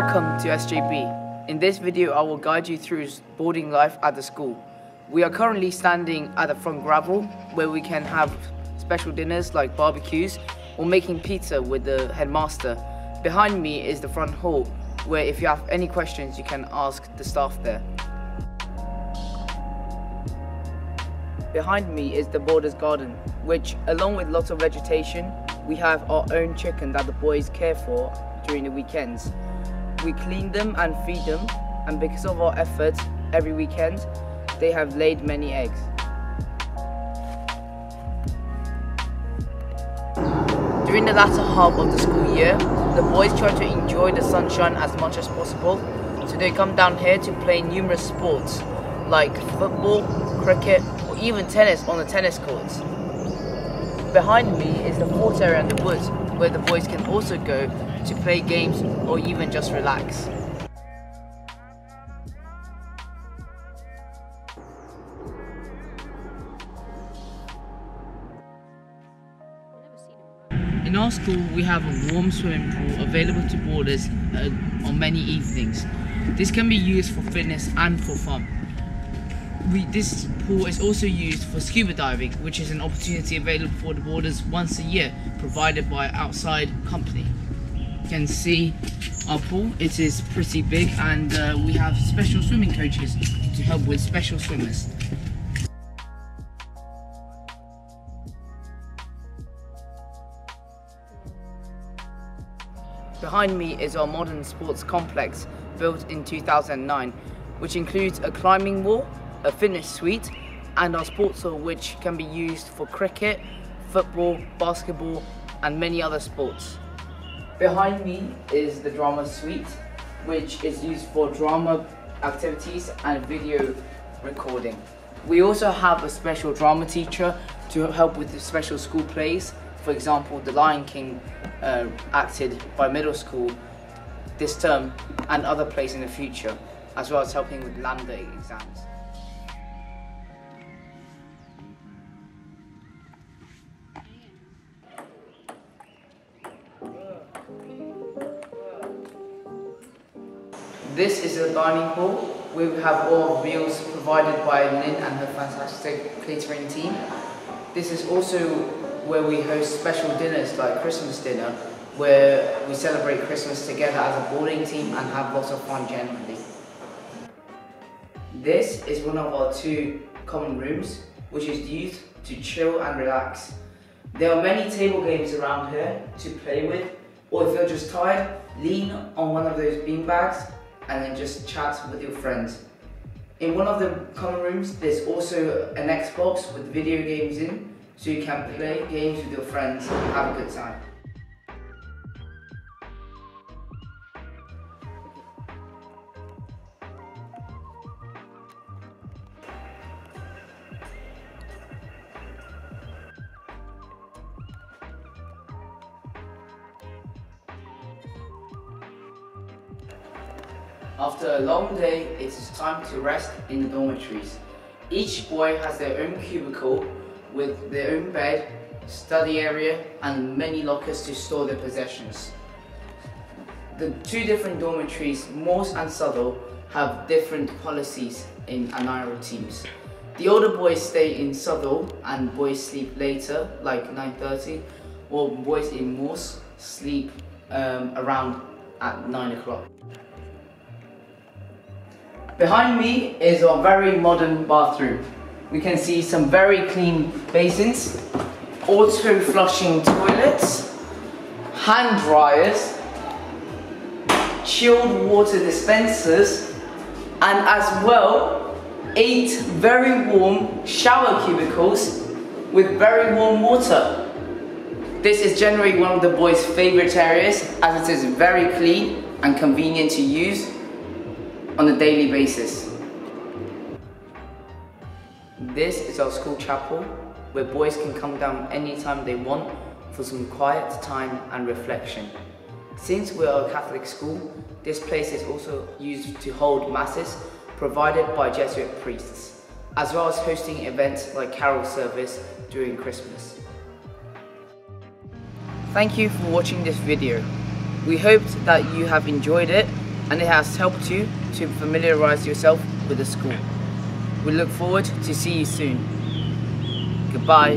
Welcome to SJB. In this video, I will guide you through boarding life at the school. We are currently standing at the front gravel where we can have special dinners like barbecues or making pizza with the headmaster. Behind me is the front hall where if you have any questions you can ask the staff there. Behind me is the boarders garden which along with lots of vegetation we have our own chicken that the boys care for during the weekends. We clean them and feed them and because of our efforts every weekend they have laid many eggs. During the latter half of the school year, the boys try to enjoy the sunshine as much as possible, so they come down here to play numerous sports like football, cricket, or even tennis on the tennis courts. Behind me is the fort area in the woods, where the boys can also go to play games or even just relax. In our school, we have a warm swimming pool available to boarders uh, on many evenings. This can be used for fitness and for fun. We, this pool is also used for scuba diving, which is an opportunity available for the boarders once a year, provided by outside company. You can see our pool, it is pretty big and uh, we have special swimming coaches to help with special swimmers. Behind me is our modern sports complex built in 2009, which includes a climbing wall, a fitness suite, and our sports hall which can be used for cricket, football, basketball, and many other sports. Behind me is the drama suite, which is used for drama activities and video recording. We also have a special drama teacher to help with the special school plays for example, The Lion King uh, acted by middle school this term and other plays in the future, as well as helping with LAMDA exams. This is a dining hall. We have all meals provided by Lynn and her fantastic catering team. This is also where we host special dinners like Christmas dinner, where we celebrate Christmas together as a boarding team and have lots of fun generally. This is one of our two common rooms, which is used to chill and relax. There are many table games around here to play with, or if you're just tired, lean on one of those beanbags and then just chat with your friends. In one of the common rooms, there's also an Xbox with video games in, so you can play games with your friends and have a good time. After a long day, it is time to rest in the dormitories. Each boy has their own cubicle with their own bed, study area and many lockers to store their possessions. The two different dormitories, Morse and Southall, have different policies in Anairo teams. The older boys stay in Southall and boys sleep later, like 9.30, while boys in Morse sleep um, around at 9 o'clock. Behind me is our very modern bathroom we can see some very clean basins, auto flushing toilets, hand dryers, chilled water dispensers, and as well, eight very warm shower cubicles with very warm water. This is generally one of the boys' favorite areas as it is very clean and convenient to use on a daily basis. This is our school chapel where boys can come down anytime they want for some quiet time and reflection. Since we are a Catholic school, this place is also used to hold masses provided by Jesuit priests, as well as hosting events like carol service during Christmas. Thank you for watching this video. We hoped that you have enjoyed it and it has helped you to familiarise yourself with the school. We look forward to see you soon. Goodbye.